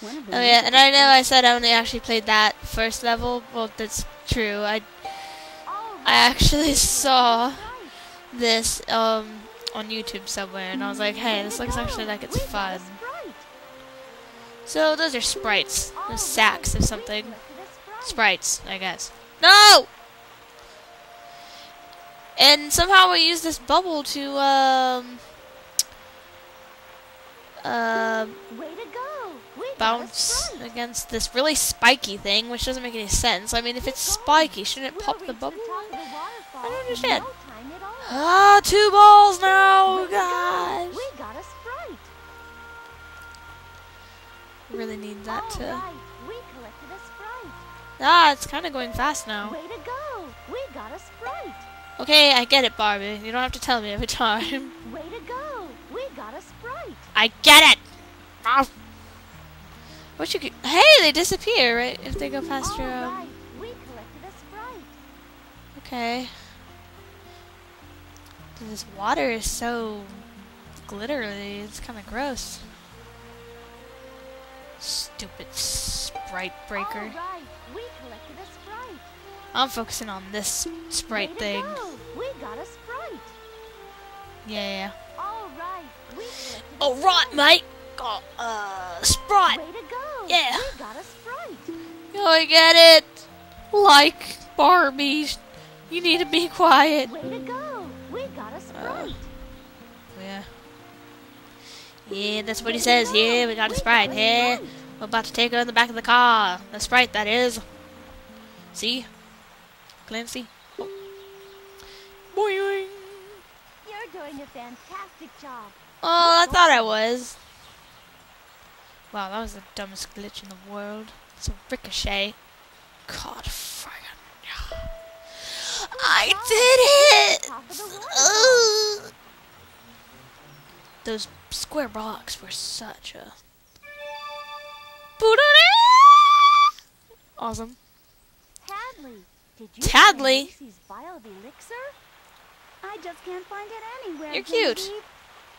One of the Oh yeah, and I know I said I only actually played that first level. Well, that's true. I I actually saw this um on YouTube somewhere, and I was like, hey, this looks actually like it's fun. So those are sprites, those sacks or something. Sprites, I guess. No. And somehow we use this bubble to um um Way to go! We got a bounce against this really spiky thing, which doesn't make any sense. I mean, if it's spiky, shouldn't it pop the bubble? top of the waterfall I don't understand. no time at all. Ah, two balls now, Way to go! guys. We got a sprite. Really need that to. right, we collected a sprite. Ah, it's kind of going fast now. Way to go! We got a sprite. Okay, I get it, Barbie. You don't have to tell me every time. Way to go! We got a sprite. I get it. What you? Hey, they disappear right if they go past your. Um, right, we collected a sprite. Okay. This water is so glittery. It's kind of gross. Stupid sprite breaker. All right, we collected a sprite. I'm focusing on this sprite thing. We got a sprite. Yeah. All right, we collected a All right, mate. Got uh sprite. Way to go! Yeah. We got a sprite. Oh, I get it. Like Barbie, you need to be quiet. Way to go! We got a sprite. Uh, yeah. Yeah, that's what he says. Yeah, we got a sprite. Yeah, we're about to take her in the back of the car. The sprite, that is. See? Clancy. Oh. Boing. You're doing a fantastic job. Oh, I thought I was. Wow, that was the dumbest glitch in the world. It's a ricochet. God, friggin' I did it! Top of the waterfall. Ugh. Those square blocks were such a. Awesome. Tadley, did you Tadley? vial elixir? I just can't find it anywhere. You're cute. Genevieve,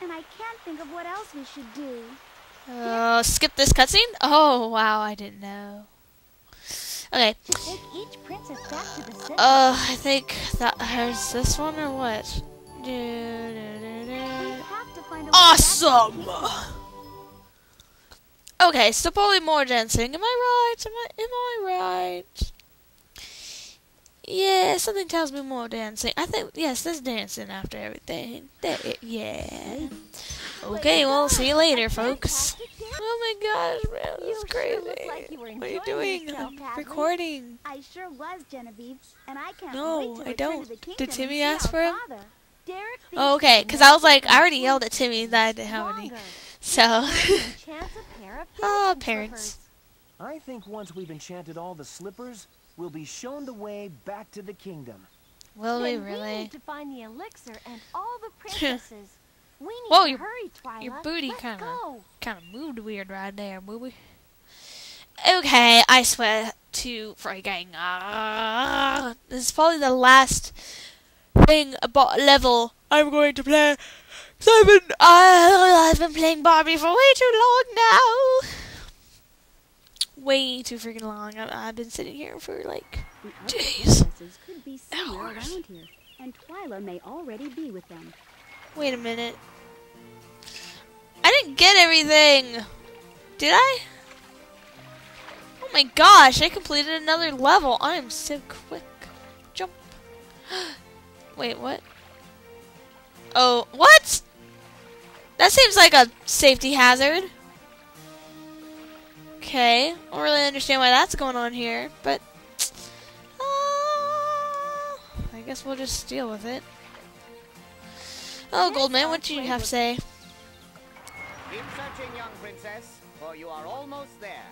And I can't think of what else we should do. Uh, skip this cutscene? Oh, wow, I didn't know. Okay, uh, I think that there's this one or what? Awesome! Okay, so probably more dancing. Am I right? Am I, am I right? Yeah, something tells me more dancing. I think, yes, there's dancing after everything. There, yeah. Okay, well, see you later, folks. Oh my gosh, man, this You is sure crazy. look like you were what are you doing? yourself, I'm recording. I sure was, Genevieve, and I can't No, wait to I return don't. To the Did kingdom and Timmy ask for him? Derek Oh, okay, because I was like, I already yelled at Timmy that I didn't have any. So, Enchant a pair of oh, parents. I think once we've enchanted all the slippers, we'll be shown the way back to the kingdom. Will we really? We need to find the elixir and all the princesses. We need Whoa, to your- hurry, Twyla. your booty kinda- Kind of moved weird right there, booby. Okay, I swear to freaking. Uh, this is probably the last thing about level I'm going to play. So I've been, uh, I've been playing Barbie for way too long now. Way too freaking long. I, I've been sitting here for like The other Jeez. could be Hours. around here, and Twyla may already be with them. Wait a minute. I didn't get everything. Did I? Oh my gosh, I completed another level. I am so quick. Jump. Wait, what? Oh, what? That seems like a safety hazard. Okay, I don't really understand why that's going on here, but uh, I guess we'll just deal with it. Oh, Goldman, what do you have to what- say? Keep searching, young princess, for you are almost there.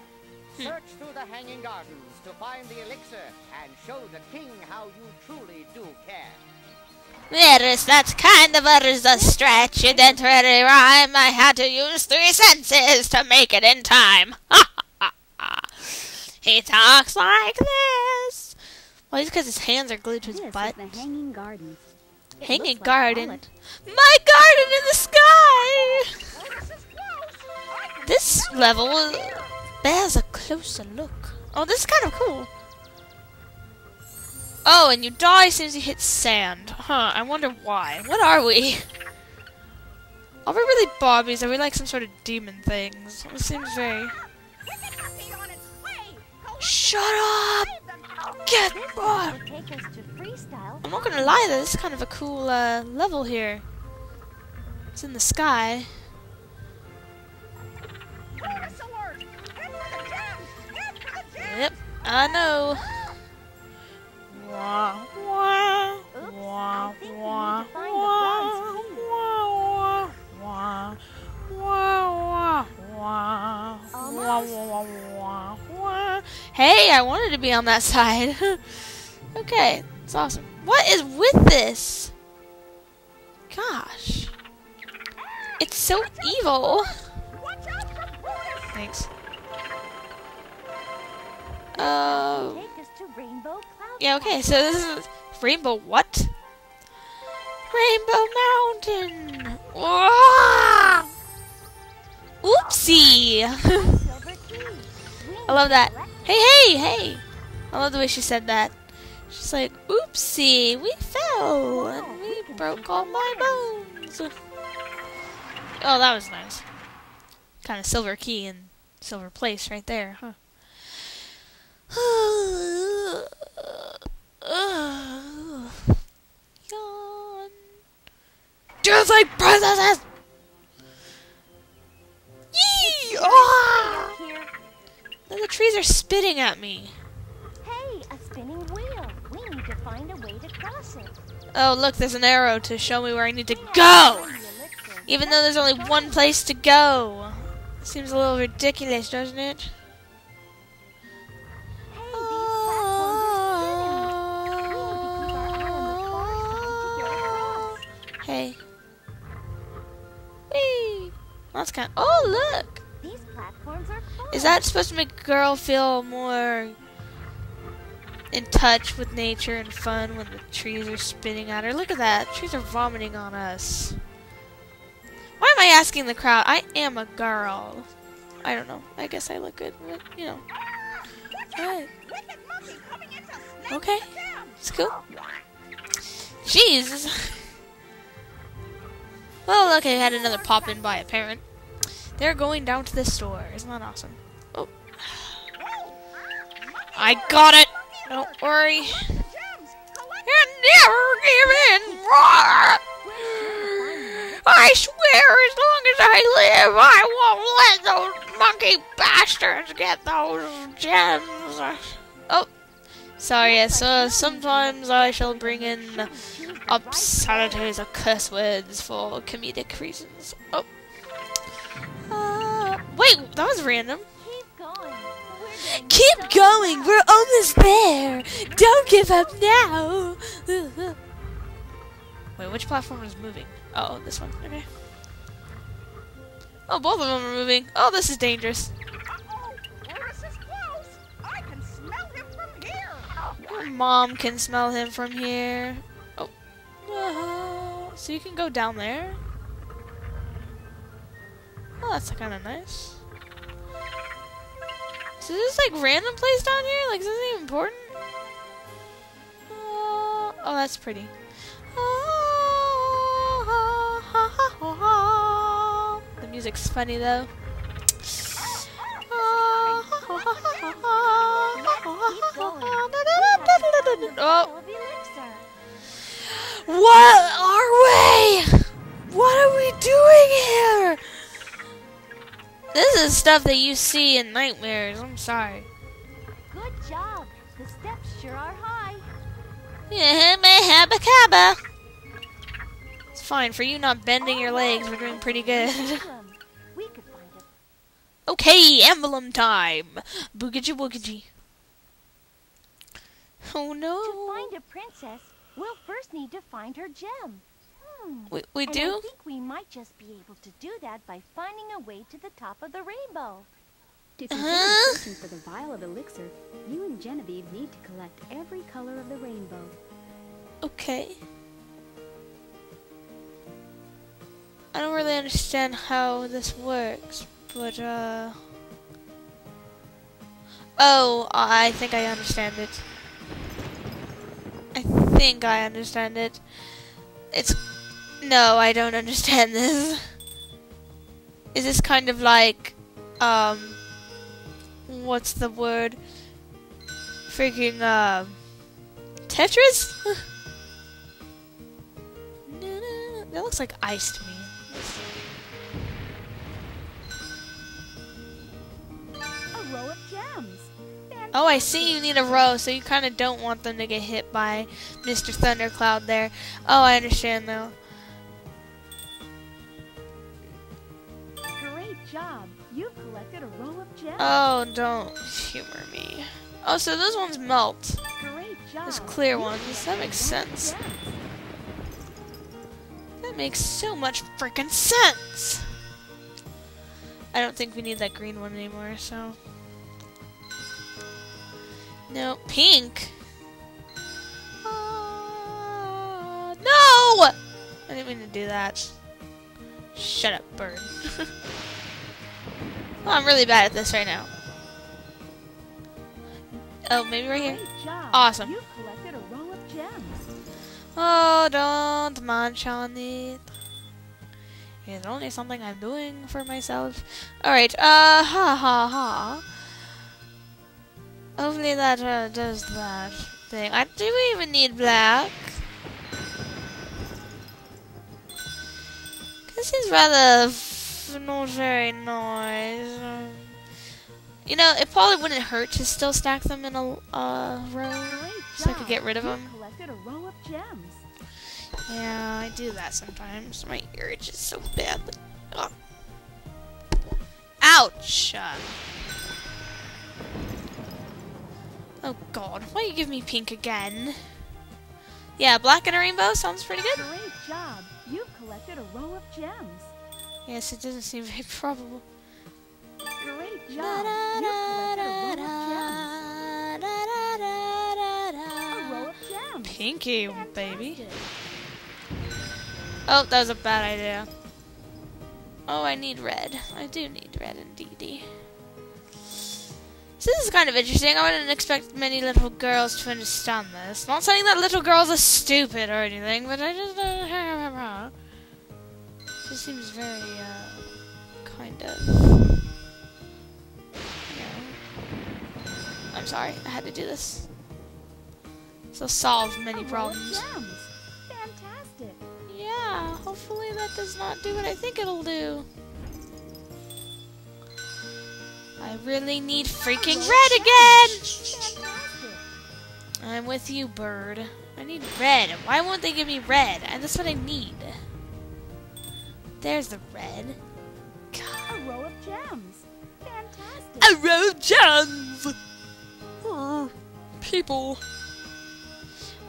Hmm. Search through the hanging gardens to find the elixir and show the king how you truly do care. Yes, that's kind of a, a stretch. It didn't really rhyme. I had to use three senses to make it in time. he talks like this. Well, it's because his hands are glued to his This butt. is the Hanging Gardens. Hanging like garden. My garden in the sky! This level, bears a closer look. Oh, this is kind of cool. Oh, and you die as soon as you hit sand. Huh, I wonder why. What are we? Are we really bobbies? Are we like some sort of demon things? It seems very... Shut up! Get This more! will take us to freestyle. I'm not gonna lie though, this is kind of a cool uh, level here. It's in the sky. Yep, I know. Wah, wah, Oops, wah, I think we need wah, find the wah, bronze key. wah, wah, wah, wah, wah, wah, Almost. wah, wah, wah. Hey, I wanted to be on that side. okay, it's awesome. What is with this? Gosh. It's so evil. Thanks. Uh, yeah, okay, so this is Rainbow what? Rainbow Mountain! Oopsie! I love that. Hey, hey, hey! I love the way she said that. She's like, oopsie, we fell and we broke all my bones. Oh, that was nice. Kind of silver key and silver place right there, huh? Yawn. Just like princesses! Trees are spitting at me. Hey, a spinning wheel. We need to find a way to cross it. Oh, look, there's an arrow to show me where I need to go! Find the elixir. Even though there's only one place to go. Seems a little ridiculous, doesn't it? Hey, these platforms are spinning. Hey. Whee! That's kind Oh, look! Is that supposed to make a girl feel more in touch with nature and fun when the trees are spinning at her? Look at that. Trees are vomiting on us. Why am I asking the crowd? I am a girl. I don't know. I guess I look good, but, you know. Right. Okay. It's cool. Jeez. Well, okay, I had another pop in by a parent. They're going down to the store. Isn't that awesome? I got it! Don't worry. You never give in! I swear, as long as I live, I won't let those monkey bastards get those gems. Oh, sorry, uh, sometimes I shall bring in obscenities or curse words for comedic reasons. Oh. Uh, wait, that was random. Keep going, we're almost there. Don't give up now. Wait, which platform is moving? Oh, this one. Okay. Oh, both of them are moving. Oh, this is dangerous. Mom can smell him from here. Oh. So you can go down there. Oh, that's kind of nice. So is this like random place down here? Like, is this even important? Uh, oh, that's pretty. The music's funny though. Oh, what are we? What are we doing here? This is stuff that you see in nightmares. I'm sorry. Good job. The steps sure are high. Yeah, It's fine for you not bending your legs. We're doing pretty good. We could find a Okay, emblem time. Boogity woogity. Oh no. To find a princess, we'll first need to find her gem. Hmm. We, we and I think we might just be able to do that by finding a way to the top of the rainbow. To continue Uh-huh. searching for the vial of elixir, you and Genevieve need to collect every color of the rainbow. Okay. I don't really understand how this works, but uh Oh, I think I understand it. I think I understand it. It's no, I don't understand this. Is this kind of like, um, what's the word? Freaking, um, Tetris? No, no, no, that looks like ice to me. A row of gems. Oh, I see you need a row, so you kind of don't want them to get hit by Mr. Thundercloud there. Oh, I understand now. Oh, don't humor me. Oh, so those ones melt. Those clear ones. That makes sense. That makes so much freaking sense. I don't think we need that green one anymore, so. No, pink. Uh, no! I didn't mean to do that. Shut up, bird. well, I'm really bad at this right now. Oh, maybe right here. Awesome. You've collected a row of gems. Oh, don't munch on it. It's only something I'm doing for myself. Alright, uh, ha ha ha. Hopefully that uh, does that thing. I, do we even need black? This is rather f- not very nice. You know, it probably wouldn't hurt to still stack them in a uh, row. So I could get rid of them. collected a row of gems. Yeah, I do that sometimes. My ear itches so badly. Ugh. Ouch! Oh god, why you give me pink again? Yeah, black and a rainbow sounds pretty good. Great job. You've collected a row of gems. Yes, it doesn't seem very probable. Great job. You've collected a row of gems. A row of gems. Pinky, baby. Oh, that was a bad idea. Oh, I need red. I do need red indeedy. So this is kind of interesting. I wouldn't expect many little girls to understand this. Not saying that little girls are stupid or anything, but I just uh, just seems very uh, kind of. You know. I'm sorry, I had to do this. So solve many problems. Fantastic. Yeah, hopefully that does not do what I think it'll do. I really need freaking red again! I'm with you, bird. I need red. Why won't they give me red? And that's what I need. There's the red. A row of gems. Fantastic. A row of gems! Oh, people.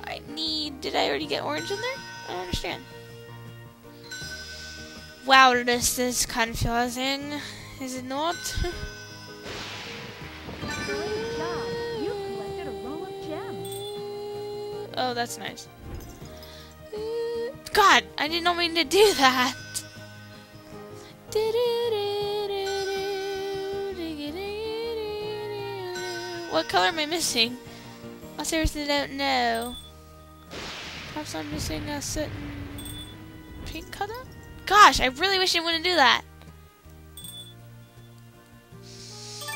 I need... Did I already get orange in there? I don't understand. Wow, this is confusing. Is it not? Great job. You've collected a row of gems. Oh, that's nice. God, I did not mean to do that. What color am I missing? I seriously don't know. Perhaps I'm missing a certain pink color? Gosh, I really wish I wouldn't do that.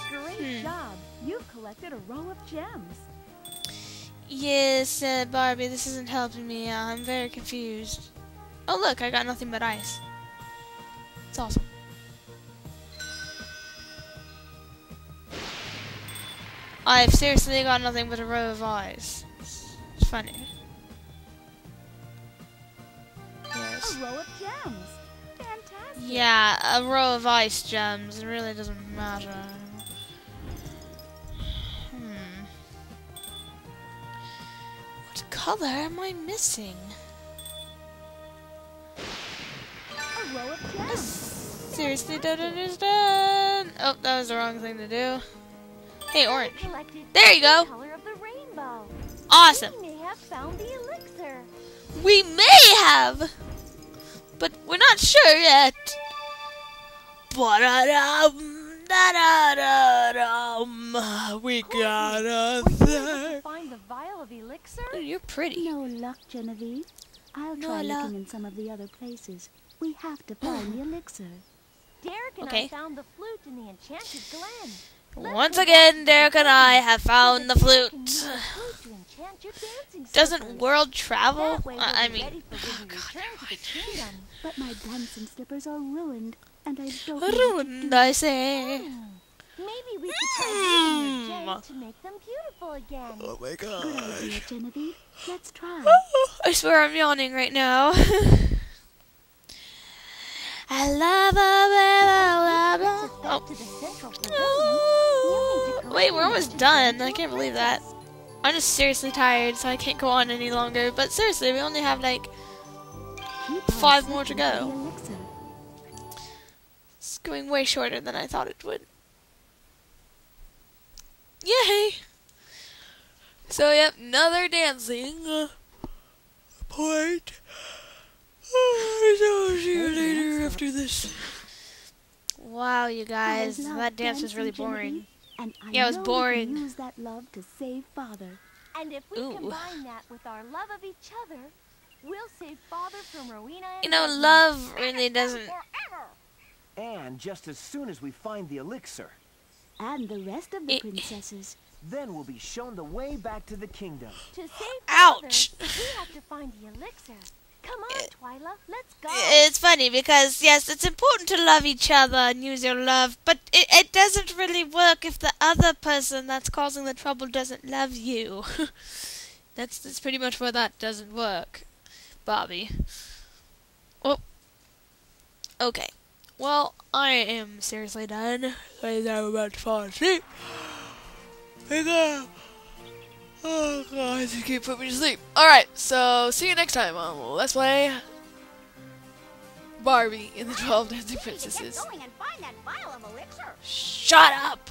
Great Hmm. job. You've collected a row of gems. Yes, uh, Barbie, this isn't helping me. Uh, I'm very confused. Oh, look, I got nothing but ice. It's awesome. I've seriously got nothing but a row of eyes. It's, it's funny. Yes. A row of gems. Fantastic. Yeah, a row of ice gems. It really doesn't matter. Hmm. What color am I missing? A row of I gems. seriously don't understand. Oh, that was the wrong thing to do. Hey, orange. There you go. the color of the rainbow. Awesome. We may have found the elixir. We may have, but we're not sure yet. We got a third. Find the vial of elixir. Ooh, you're pretty. No luck, Genevieve. I'll try luck. looking in some of the other places. We have to find the elixir. Derek and Okay. I found the flute in the enchanted glen. Once again, Derek and I have found the So that Derek can flute. use the flute to enchant your dancing Doesn't world travel? That way we'll I I mean, ready for when we return to the kingdom. But my dancing slippers are ruined, and I don't know to ruined. I say. Hmm. Maybe we could try using your gems to make them beautiful again. Oh my Good idea, Genevieve. Let's try. I swear I'm yawning right now. Wait, we're almost done. I can't believe that. I'm just seriously tired, so I can't go on any longer. But seriously, we only have like Five more to go. it's going way shorter than I thought it would. Yay! So yep, another dancing point. so see you later after this. Wow, you guys, that dance was really boring. Genevieve, And I Yeah, it was know we boring. can use that love to save Father. And if we Ooh. combine that with our love of each other, we'll save Father from Rowena and You know, love really doesn't. Forever. And just as soon as we find the elixir, And the rest of the It- princesses. then we'll be shown the way back to the kingdom. To save Ouch. Father, we have to find the elixir. Come on, eh, Twyla, let's go. Eh, it's funny because yes, it's important to love each other and use your love, but it, it doesn't really work if the other person that's causing the trouble doesn't love you. that's that's pretty much where that doesn't work, Bobby. Oh. Okay. Well, I am seriously done. because I'm about to fall asleep. There. Oh god, you can't put me to sleep. Alright, so see you next time on Let's Play Barbie and the 12 Dancing We should get Princesses. going and find that vial of elixir. Shut up!